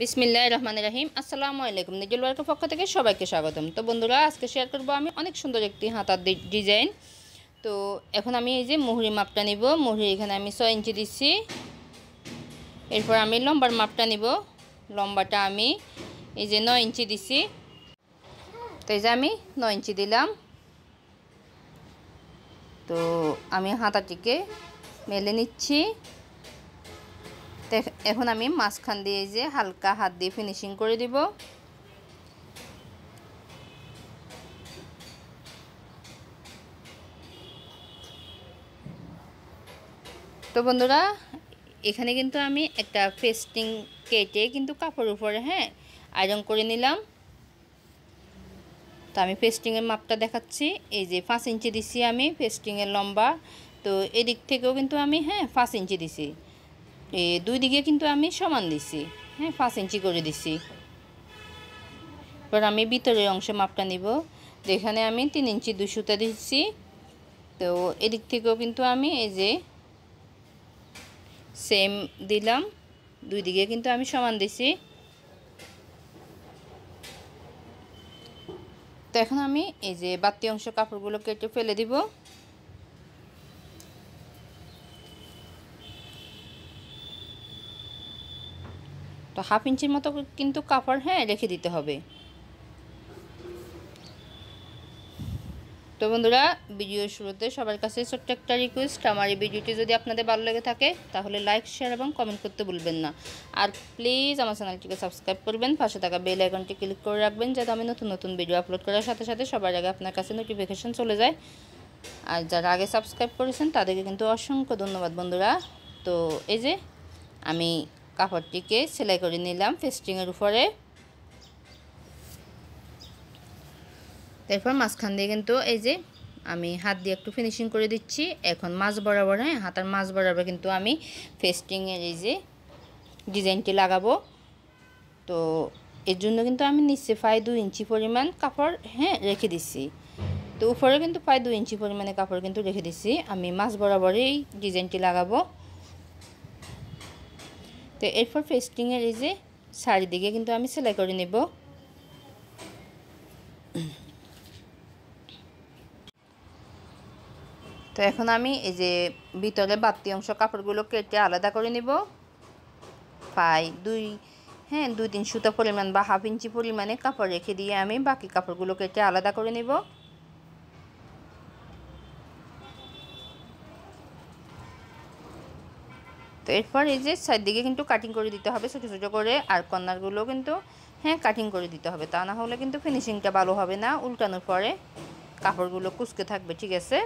বিসমিল্লাহ রহমান রাহিম আসসালামু আলাইকুম। নিজুল ওয়ার্কের পক্ষ থেকে সবাইকে স্বাগতম। তো বন্ধুরা, আজকে শেয়ার করব আমি অনেক সুন্দর একটি হাতার ডিজাইন তো এখন আমি এই যে মুহুরি মাপটা নিব। মুহুরি এখানে আমি ছয় ইঞ্চি দিচ্ছি। এরপর আমি লম্বার মাপটা নিব। লম্বাটা আমি এই যে নয় ইঞ্চি দিচ্ছি। তো এই যে আমি নয় ইঞ্চি দিলাম। তো আমি হাতাটিকে মেলে নিচ্ছি। এখন আমি মাঝখান দিয়ে যে হালকা হাত দিয়ে ফিনিশিং করে দিব। তো বন্ধুরা, এখানে কিন্তু আমি একটা ফেস্টিং কেটে কিন্তু কাপড় উপরে হ্যাঁ আয়রন করে নিলাম। তো আমি ফেস্টিংয়ের মাপটা দেখাচ্ছি। এই যে পাঁচ ইঞ্চি দিছি আমি ফেস্টিংয়ের লম্বা। তো এদিক থেকেও কিন্তু আমি হ্যাঁ পাঁচ ইঞ্চি দিছি। দুই দিকে কিন্তু আমি সমান দিছি। হ্যাঁ পাঁচ ইঞ্চি করে দিছি। এবার আমি ভিতরের অংশে মাপটা নিব। তো এখানে আমি তিন ইঞ্চি দুই সুতা দিচ্ছি। তো এদিক থেকেও কিন্তু আমি এই যে সেম দিলাম। দুই দিকে কিন্তু আমি সমান দিছি। তো এখন আমি এই যে বাড়তি অংশ কাপড়গুলো কেটে ফেলে দিব। তো হাফ ইঞ্চির মতো কিন্তু কাপড় হ্যাঁ রেখে দিতে হবে। তো বন্ধুরা ভিডিওর শুরুতে সবার কাছে ছোট্ট একটা রিকোয়েস্ট আমার এই ভিডিওটি যদি আপনাদের ভালো লেগে থাকে, তাহলে লাইক শেয়ার এবং কমেন্ট করতে ভুলবেন না। আর প্লিজ আমার চ্যানেলটিকে সাবস্ক্রাইব করবেন, পাশে থাকা বেল আইকনটি ক্লিক করে রাখবেন, যাতে আমি নতুন নতুন ভিডিও আপলোড করার সাথে সাথে সবার আগে আপনার কাছে নোটিফিকেশান চলে যায়। আর যারা আগে সাবস্ক্রাইব করেছেন, তাদেরকে কিন্তু অসংখ্য ধন্যবাদ বন্ধুরা। তো এই যে, আমি কাপড়টিকে সেলাই করে নিলাম ফেস্টিংয়ের উপরে। তারপর মাঝখান দিয়ে কিন্তু এই যে আমি হাত দিয়ে একটু ফিনিশিং করে দিচ্ছি। এখন মাছ বরাবর হ্যাঁ হাতার মাছ বরাবর কিন্তু আমি ফেস্টিংয়ের এই যে ডিজাইনটি লাগাবো। তো এর জন্য কিন্তু আমি নিচে প্রায় দু ইঞ্চি পরিমাণ কাপড় হ্যাঁ রেখে দিচ্ছি তো উপরে কিন্তু প্রায় দু ইঞ্চি পরিমাণে কাপড় কিন্তু রেখে দিচ্ছি আমি মাছ বরাবরই ডিজাইনটি লাগাবো। তো এরপর ফেস্টিংয়ের এই যে চারিদিকে কিন্তু আমি সেলাই করে নেব। তো এখন আমি এই যে ভিতরে বাড়তি অংশ কাপড়গুলো কেটে আলাদা করে নিব। পাই দুই হ্যাঁ দুই তিন সুতো পরিমাণ বা হাফ ইঞ্চি পরিমাণে কাপড় রেখে দিয়ে আমি বাকি কাপড়গুলো কেটে আলাদা করে নিব। তো এরপর এই যে চারদিকে কিন্তু কাটিং করে দিতে হবে, ছোটো ছোটো করে। আর কর্নারগুলো কিন্তু হ্যাঁ কাটিং করে দিতে হবে। তা না হলে কিন্তু ফিনিশিংটা ভালো হবে না, উল্টানোর পরে কাপড়গুলো কুচকে থাকবে, ঠিক আছে?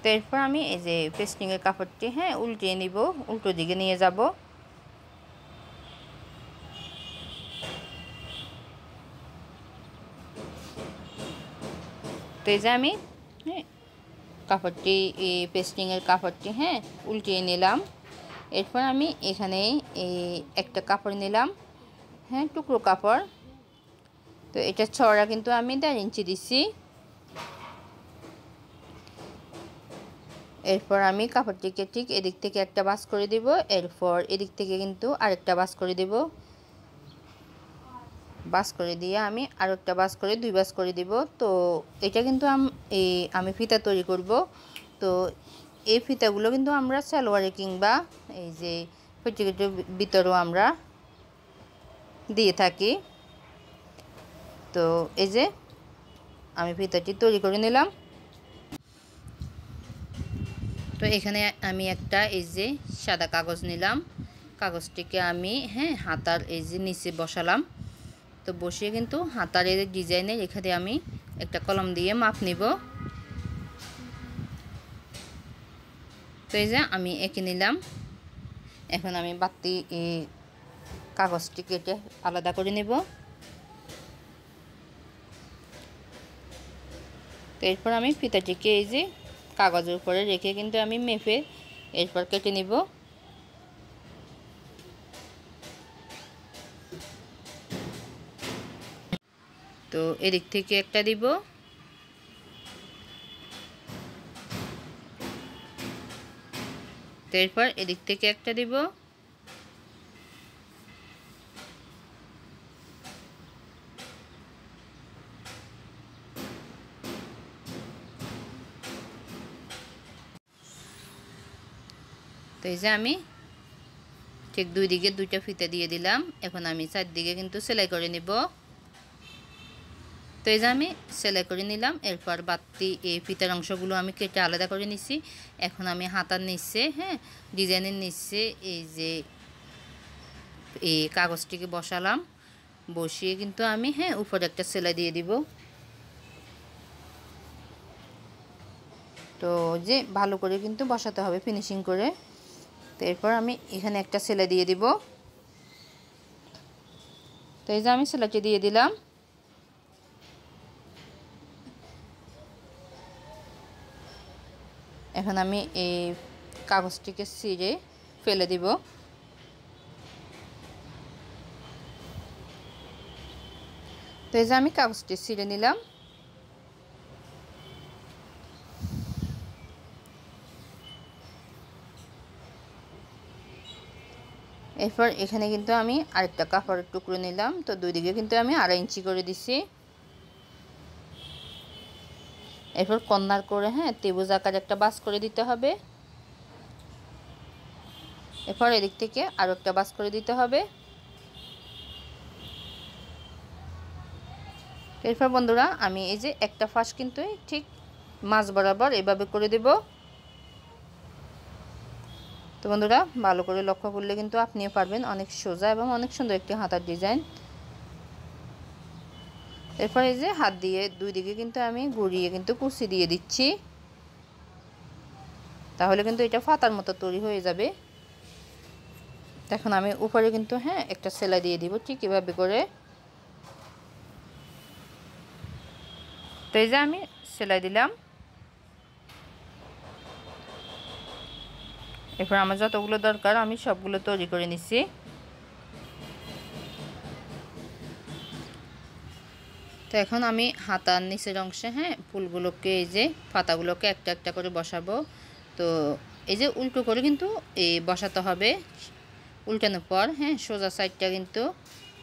তো এরপর আমি এই যে পেস্টিংয়ের কাপড়টি হ্যাঁ উল্টিয়ে নিব, উল্টো দিকে নিয়ে যাব। তো এই যে আমি হ্যাঁ কাপড়টি এই পেস্টিংয়ের কাপড়টি হ্যাঁ উল্টিয়ে নিলাম। এরপর আমি এখানে এই একটা কাপড় নিলাম হ্যাঁ টুকরো কাপড়। তো এটা ছড়া কিন্তু আমি দেড় ইঞ্চি দিচ্ছি এরপর আমি কাপড়টিকে ঠিক এদিক থেকে একটা বাস করে দিব। এরপর এদিক থেকে কিন্তু আরেকটা বাস করে দেব। বাস করে দিয়ে আমি আর একটা বাস করে, দুই বাস করে দিব। তো এটা কিন্তু এই, আমি ফিতা তৈরি করব। তো এই ফিতাগুলো কিন্তু আমরা সালোয়ারে কিংবা এই যে পেটিকেটের ভিতরেও আমরা দিয়ে থাকি। তো এই যে আমি ফিতাটি তৈরি করে নিলাম। তো এখানে আমি একটা এই যে সাদা কাগজ নিলাম। কাগজটিকে আমি হ্যাঁ হাতার এই যে নিচে বসালাম। তো বসিয়ে কিন্তু হাতার এই ডিজাইনের এখানে আমি একটা কলম দিয়ে মাপ নিব। তো এই যে আমি এঁকে নিলাম। এখন আমি বাতি কাগজটি কেটে আলাদা করে নেব। তো এরপর আমি ফিতাটিকে এই যে কাগজের উপরে রেখে কিন্তু আমি মেপে এরপর কেটে নিব। তো এদিক থেকে একটা দিব। এরপর এদিক থেকে একটা দিব। এই যে আমি ঠিক দুই দিকে দুইটা ফিতে দিয়ে দিলাম। এখন আমি চারদিকে কিন্তু সেলাই করে নিব। তো এই যে আমি সেলাই করে নিলাম, এরপর বাতি এই ফিতার অংশগুলো আমি কেটে আলাদা করে নিছি। এখন আমি হাতার নিচ্ছে হ্যাঁ ডিজাইনের নিচ্ছে এই যে এই কাগজটিকে বসালাম। বসিয়ে কিন্তু আমি হ্যাঁ উপরে একটা সেলাই দিয়ে দিব। তো যে ভালো করে কিন্তু বসাতে হবে ফিনিশিং করে। তো এরপর আমি এখানে একটা সেলাই দিয়ে দিব। তো এই যে আমি সেলাইটি দিয়ে দিলাম। এখন আমি এই কাগজটিকে ছিঁড়ে ফেলে দিব। তো এই যে আমি কাগজটি ছিঁড়ে নিলাম। এরপর এখানে কিন্তু আমি আরেকটা কাপড়ের টুকরো নিলাম। তো দুই দিকে কিন্তু আমি আড়াই ইঞ্চি করে দিছি। এরপর কন্যার করে হ্যাঁ ত্রিভুজ আকার একটা বাস করে দিতে হবে। এরপর এদিক থেকে আরও একটা বাস করে দিতে হবে। এরপর বন্ধুরা, আমি এই যে একটা ফাঁস কিন্তু ঠিক মাছ বরাবর এভাবে করে দেব। তো বন্ধুরা, ভালো করে লক্ষ্য করলে কিন্তু আপনিও পারবেন। অনেক সোজা এবং অনেক সুন্দর একটি হাতার ডিজাইন। এরপর এই যে হাত দিয়ে দুই দিকে কিন্তু আমি গুড়িয়ে কিন্তু কুচি দিয়ে দিচ্ছি। তাহলে কিন্তু এটা ফাতার মতো তৈরি হয়ে যাবে। এখন আমি উপরে কিন্তু হ্যাঁ একটা সেলাই দিয়ে দিব ঠিক এভাবে করে। তো এই যে আমি সেলাই দিলাম। এরপর আমার যতগুলো দরকার আমি সবগুলো তৈরি করে নিচ্ছি। তো এখন আমি হাতার নিচের অংশে হ্যাঁ ফুলগুলোকে এই যে পাতাগুলোকে একটা একটা করে বসাবো। তো এই যে উল্টো করে কিন্তু এই বসাতে হবে উল্টানোর পর হ্যাঁ সোজা সাইডটা কিন্তু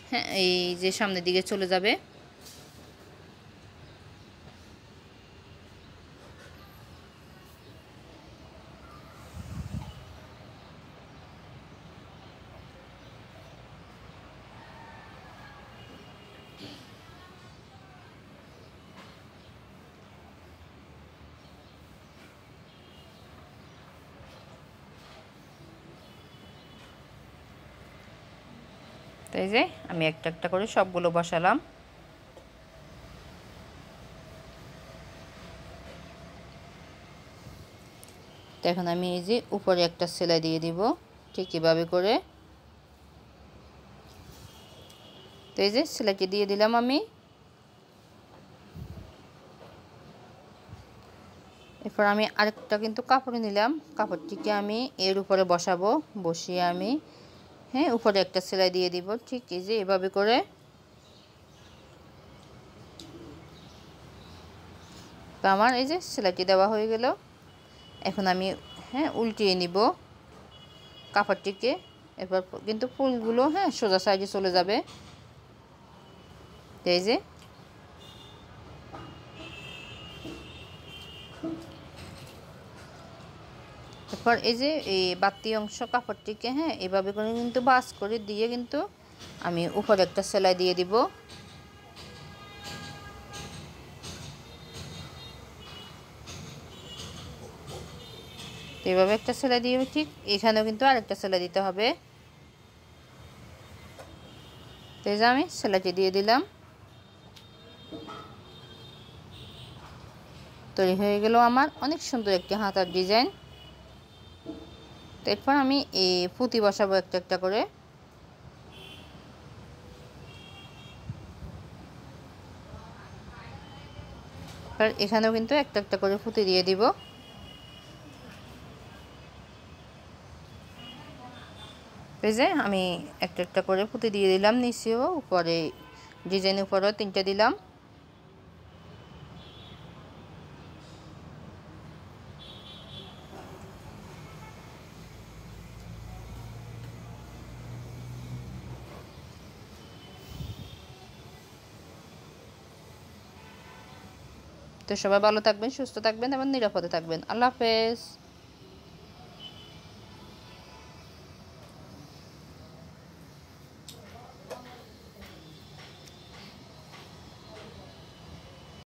হ্যাঁ এই যে সামনের দিকে চলে যাবে। তো এই যে আমি একটা একটা করে সবগুলো বসালাম। তো এখন আমি এই যে উপরে একটা সেলাই দিয়ে দিব, ঠিক এভাবে করে। তো এই যে সেলাইটি দিয়ে দিলাম আমি। এরপর আমি আরেকটা কিন্তু কাপড় নিলাম, কাপড়টিকে আমি এর উপরে বসাবো, বসিয়ে আমি হ্যাঁ উপরে একটা সেলাই দিয়ে দিব, ঠিক এই যে এভাবে করে। আমার এই যে সেলাইটি দেওয়া হয়ে গেল। এখন আমি হ্যাঁ উল্টিয়ে নিব কাপড়টিকে। এরপর কিন্তু ফুলগুলো হ্যাঁ সোজা সাইজে চলে যাবে। এই যে তারপর এই যে, এই বাতি অংশ কাপড়টিকে হ্যাঁ এভাবে করে কিন্তু বাস করে দিয়ে কিন্তু আমি উপরে একটা সেলাই দিয়ে দিব। এভাবে একটা সেলাই দিয়ে ঠিক এখানেও কিন্তু আরেকটা সেলাই দিতে হবে। তো এই যে আমি সেলাইটি দিয়ে দিলাম। তৈরি হয়ে গেল আমার অনেক সুন্দর একটি হাতার ডিজাইন। তো এরপর আমি এই পুঁতি বসাবো একটা একটা করে। এখানেও কিন্তু একটা একটা করে পুঁতি দিয়ে দিব। যে আমি একটা একটা করে পুঁতি দিয়ে দিলাম নিচেও, উপরে ডিজাইনের উপরেও তিনটে দিলাম। তো সবাই ভালো থাকবেন সুস্থ থাকবেন এবং নিরাপদে থাকবেন। আল্লাহ হাফেজ।